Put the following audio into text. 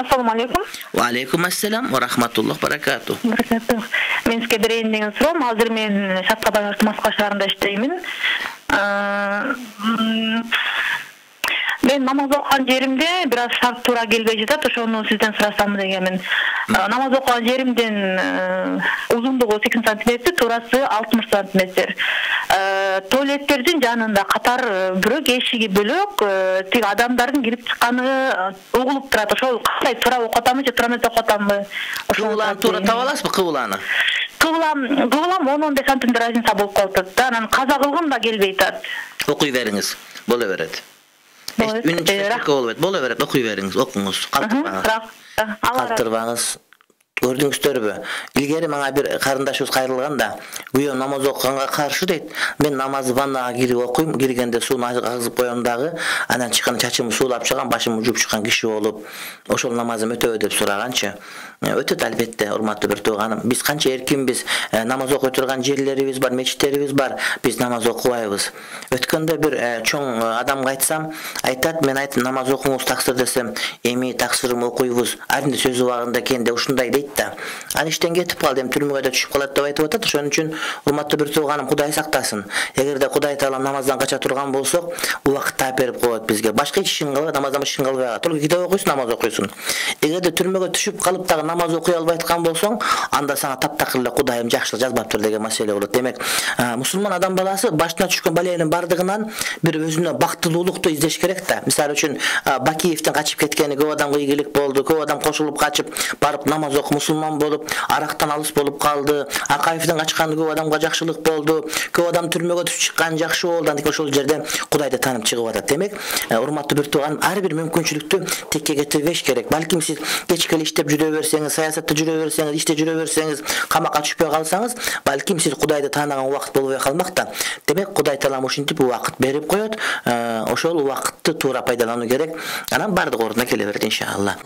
Assalomu alaykum. Va alaykum assalom va rahmatulloh barakatuh. Barakatuh. Men sizga bir endingiz so'ram. Hozir men Shatqabayoq Moskva shahrida ishlayman. Мен намаз окуган жеримде бир аз шарт туура келбей жатат ошону сизден сурасам дегенмин намаз окуган жеримдин узундугу сексен сантиметр туурасы алтымыш сантиметр туалеттердин жанында катар бирок эшиги бөлөк тиги адамдардын кирип чыкканы угулуп турат ошол кандай туура окуп атамбы же туура эмес окуп атамбы кыбланы туура таба аласызбы кыбланы кыблам кыблам он он беш сантиметр разница болуп калып атат да анан каза кылгым да келбей атат окуй бериңиз боло берет чыкпайт боло берет боло берет окуй бериңиз окуңуз калтырбаңыз калтырбаңыз көрдүңүздөрбү илгери мага бир карындашыбыз кайрылган да күйөөм намаз окуганга каршы дейт. Мен намаз ваннага кирип окуйм киргенде сууну агызып коем дагы анан чыкканда чачымды суулап чыгам башымды жууп чыккан киши болуп ошол намазым өтөбү деп сураганчы. Өтөт албетте урматтуу бир тууганым. Биз канча эркинбиз? Намаз окуй турган жерлерибиз бар мечиттерибиз бар. Биз намаз окубайбыз. Өткөндө бир чоң адамга айтсам айтат мен айттым намаз окуңуз таксир десем эми таксирим окуйбуз. Аринде сөзү убагында экен деп ушундай дейт. Да анан иштен кетип калды эми түрмөгө да түшүп калат деп айтып атат ошон үчүн урматтуу бир тууганым кудай сактасын эгерде кудай таала намаздан кача турган болсок убакыт таап берип коет бизге башка эч ишин кылбай намаздан башка ишин кылбай калат только китеп окуйсуң намаз окуйсуң эгерде түрмөгө түшүп калып дагы намаз окуй албай аткан болсоң анда сага таптакыр эле кудайым жакшылык жазбаптыр деген маселе болот демек мусулман адам баласы башына түшкөн баленин баардыгынан бир өзүнө бактылуулукту издеш керек да мисалы үчүн бакиевдин качып кеткени көп адамга ийгилик болду көп адам кошулуп качып барып намаз окуп мусулман болуп арактан алыс болуп калды акаевдин качканы көп адамга жакшылык болду көп адам түрмөгө түшүп чыкканы жакшы болду антип ошол жерде кудайды таанып чыгып атат демек урматтуу бир тууганым ар бир мүмкүнчүлүктү текке кетирбеш керек. Балким сиз кечке эле иштеп жүрө берсеңиз саясатта жүрө берсеңиз иште жүрө берсеңиз камакка түшпөй калсаңыз балким сиз кудайды таанаган убакыт болбой калмак да демек кудай таалам ушинтип убакыт берип коет ошол убакытты туура пайдалануу керек. Анан баардыгы ордуна келе берет иншалла.